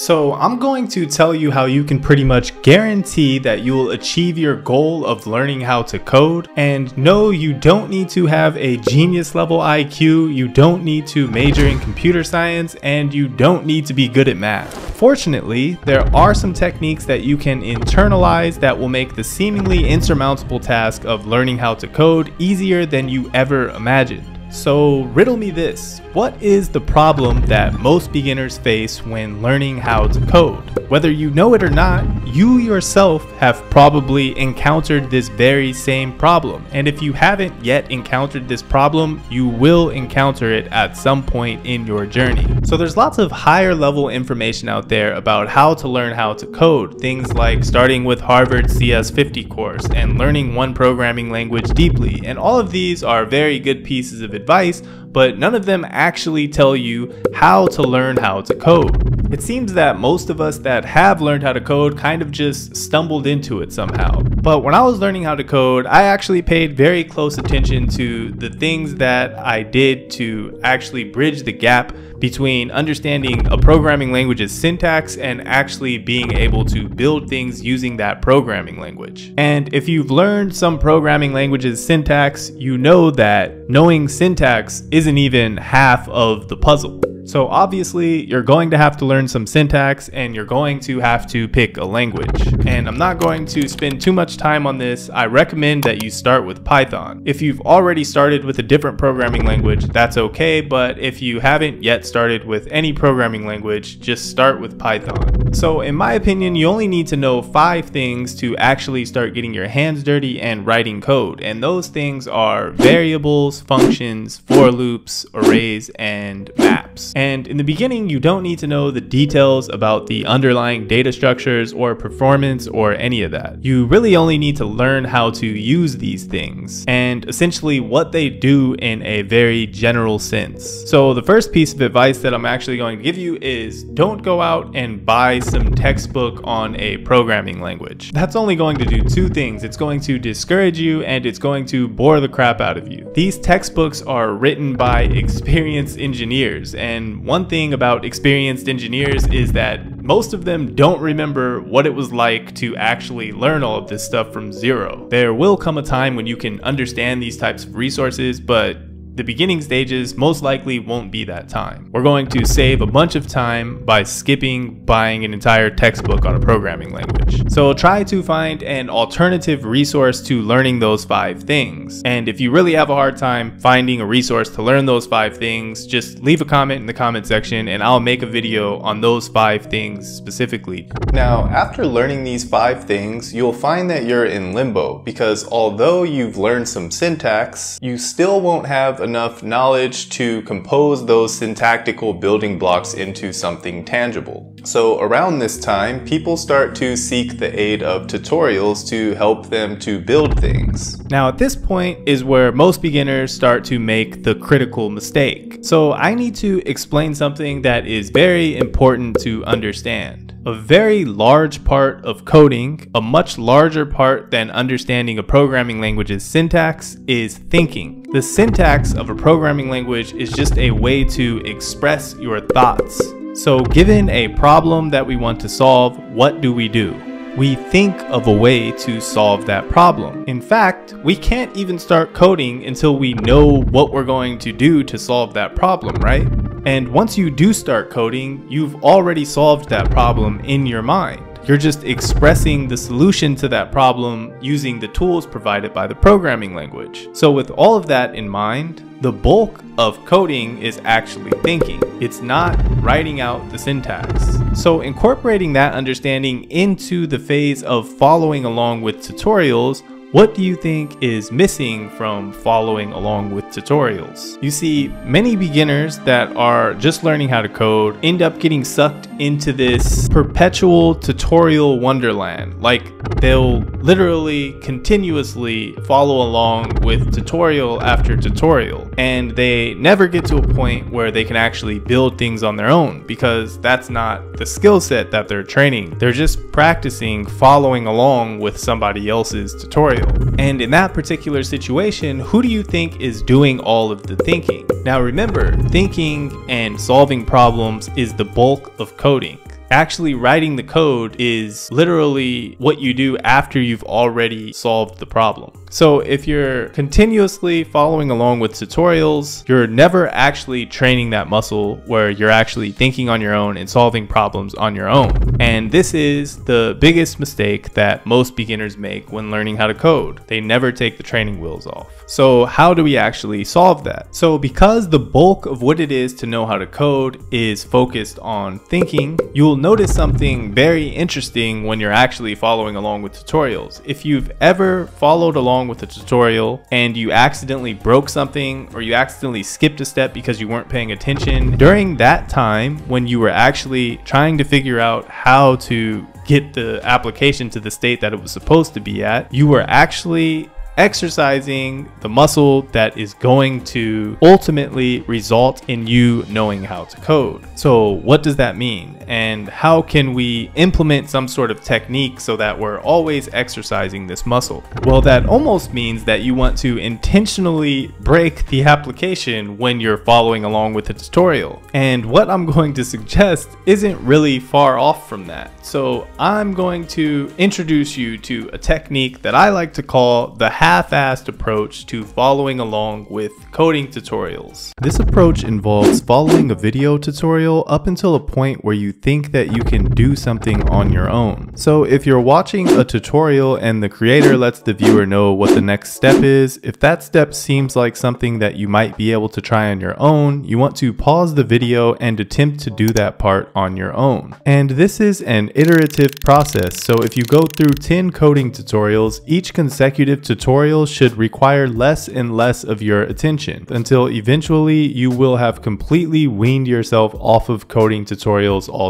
So I'm going to tell you how you can pretty much guarantee that you will achieve your goal of learning how to code. And no, you don't need to have a genius level IQ, you don't need to major in computer science, and you don't need to be good at math. Fortunately, there are some techniques that you can internalize that will make the seemingly insurmountable task of learning how to code easier than you ever imagined. So riddle me this, what is the problem that most beginners face when learning how to code? Whether you know it or not, you yourself have probably encountered this very same problem. And if you haven't yet encountered this problem, you will encounter it at some point in your journey. So there's lots of higher level information out there about how to learn how to code. Things like starting with Harvard CS50 course and learning one programming language deeply. And all of these are very good pieces of advice, but none of them actually tell you how to learn how to code. It seems that most of us that have learned how to code kind of just stumbled into it somehow. But when I was learning how to code, I actually paid very close attention to the things that I did to actually bridge the gap between understanding a programming language's syntax and actually being able to build things using that programming language. And if you've learned some programming language's syntax, you know that knowing syntax isn't even half of the puzzle. So obviously you're going to have to learn some syntax and you're going to have to pick a language. And I'm not going to spend too much time on this. I recommend that you start with Python. If you've already started with a different programming language, that's okay. But if you haven't yet started with any programming language, just start with Python. So in my opinion, you only need to know five things to actually start getting your hands dirty and writing code. And those things are variables, functions, for loops, arrays, and maps. And in the beginning, you don't need to know the details about the underlying data structures or performance or any of that. You really only need to learn how to use these things and essentially what they do in a very general sense. So the first piece of advice that I'm actually going to give you is don't go out and buy some textbook on a programming language. That's only going to do two things. It's going to discourage you and it's going to bore the crap out of you. These textbooks are written by experienced engineers and one thing about experienced engineers is that most of them don't remember what it was like to actually learn all of this stuff from zero. There will come a time when you can understand these types of resources, but the beginning stages most likely won't be that time. We're going to save a bunch of time by skipping buying an entire textbook on a programming language. So try to find an alternative resource to learning those five things. And if you really have a hard time finding a resource to learn those five things, just leave a comment in the comment section and I'll make a video on those five things specifically. Now, after learning these five things, you'll find that you're in limbo because although you've learned some syntax, you still won't have enough knowledge to compose those syntactical building blocks into something tangible. So around this time, people start to seek the aid of tutorials to help them to build things. Now at this point is where most beginners start to make the critical mistake. So I need to explain something that is very important to understand. A very large part of coding, a much larger part than understanding a programming language's syntax, is thinking. The syntax of a programming language is just a way to express your thoughts. So given a problem that we want to solve, what do we do? we think of a way to solve that problem. In fact, we can't even start coding until we know what we're going to do to solve that problem, right? And once you do start coding, you've already solved that problem in your mind. You're just expressing the solution to that problem using the tools provided by the programming language. So with all of that in mind, the bulk of coding is actually thinking. It's not writing out the syntax. So incorporating that understanding into the phase of following along with tutorials what do you think is missing from following along with tutorials? You see, many beginners that are just learning how to code end up getting sucked into this perpetual tutorial wonderland. Like they'll literally continuously follow along with tutorial after tutorial and they never get to a point where they can actually build things on their own because that's not the skill set that they're training. They're just practicing following along with somebody else's tutorial. And in that particular situation, who do you think is doing all of the thinking? Now remember, thinking and solving problems is the bulk of coding. Actually writing the code is literally what you do after you've already solved the problem. So if you're continuously following along with tutorials, you're never actually training that muscle where you're actually thinking on your own and solving problems on your own. And this is the biggest mistake that most beginners make when learning how to code. They never take the training wheels off. So how do we actually solve that? So because the bulk of what it is to know how to code is focused on thinking, you'll notice something very interesting when you're actually following along with tutorials. If you've ever followed along with a tutorial and you accidentally broke something or you accidentally skipped a step because you weren't paying attention, during that time when you were actually trying to figure out how to get the application to the state that it was supposed to be at, you were actually exercising the muscle that is going to ultimately result in you knowing how to code. So, what does that mean? And how can we implement some sort of technique so that we're always exercising this muscle? Well, that almost means that you want to intentionally break the application when you're following along with the tutorial. And what I'm going to suggest isn't really far off from that. So, I'm going to introduce you to a technique that I like to call the half-assed approach to following along with coding tutorials. This approach involves following a video tutorial up until a point where you think that you can do something on your own. So if you're watching a tutorial and the creator lets the viewer know what the next step is, if that step seems like something that you might be able to try on your own, you want to pause the video and attempt to do that part on your own. And this is an iterative process, so if you go through 10 coding tutorials, each consecutive tutorial should require less and less of your attention until eventually you will have completely weaned yourself off of coding tutorials altogether.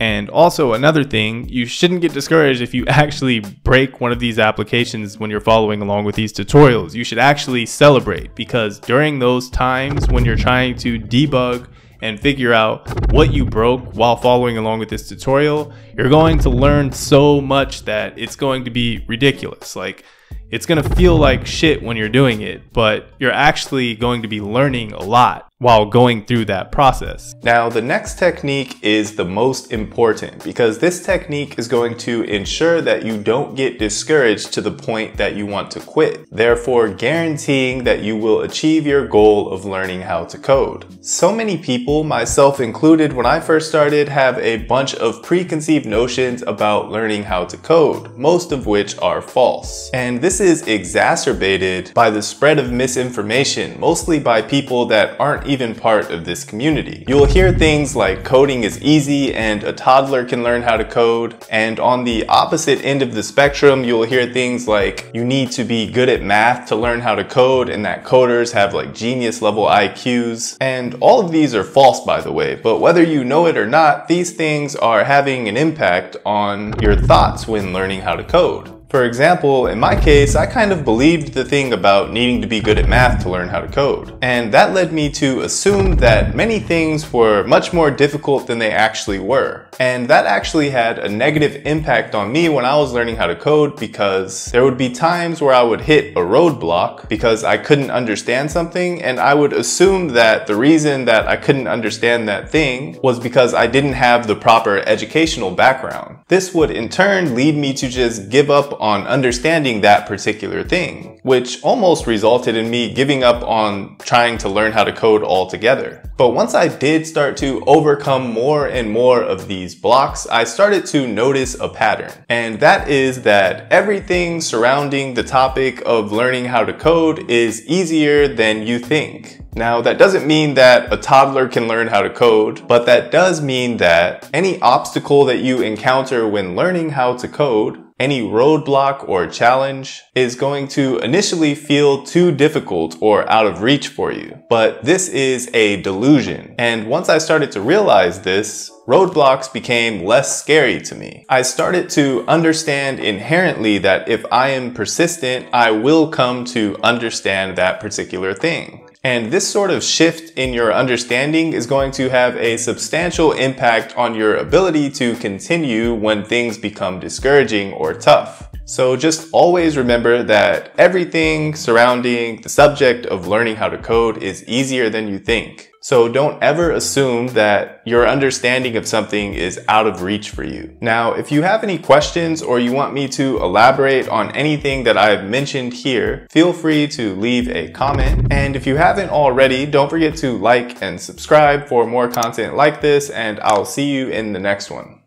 And also another thing, you shouldn't get discouraged if you actually break one of these applications when you're following along with these tutorials. You should actually celebrate because during those times when you're trying to debug and figure out what you broke while following along with this tutorial, you're going to learn so much that it's going to be ridiculous. Like it's going to feel like shit when you're doing it, but you're actually going to be learning a lot while going through that process. Now, the next technique is the most important because this technique is going to ensure that you don't get discouraged to the point that you want to quit, therefore guaranteeing that you will achieve your goal of learning how to code. So many people, myself included, when I first started, have a bunch of preconceived notions about learning how to code, most of which are false. And this is exacerbated by the spread of misinformation, mostly by people that even part of this community. You'll hear things like coding is easy and a toddler can learn how to code. And on the opposite end of the spectrum, you'll hear things like you need to be good at math to learn how to code and that coders have like genius level IQs. And all of these are false by the way, but whether you know it or not, these things are having an impact on your thoughts when learning how to code. For example, in my case, I kind of believed the thing about needing to be good at math to learn how to code. And that led me to assume that many things were much more difficult than they actually were. And that actually had a negative impact on me when I was learning how to code because there would be times where I would hit a roadblock because I couldn't understand something and I would assume that the reason that I couldn't understand that thing was because I didn't have the proper educational background. This would in turn lead me to just give up on understanding that particular thing, which almost resulted in me giving up on trying to learn how to code altogether. But once I did start to overcome more and more of these blocks, I started to notice a pattern. And that is that everything surrounding the topic of learning how to code is easier than you think. Now, that doesn't mean that a toddler can learn how to code, but that does mean that any obstacle that you encounter when learning how to code any roadblock or challenge is going to initially feel too difficult or out of reach for you. But this is a delusion. And once I started to realize this, roadblocks became less scary to me. I started to understand inherently that if I am persistent, I will come to understand that particular thing. And this sort of shift in your understanding is going to have a substantial impact on your ability to continue when things become discouraging or tough. So just always remember that everything surrounding the subject of learning how to code is easier than you think. So don't ever assume that your understanding of something is out of reach for you. Now, if you have any questions or you want me to elaborate on anything that I've mentioned here, feel free to leave a comment. And if you haven't already, don't forget to like and subscribe for more content like this, and I'll see you in the next one.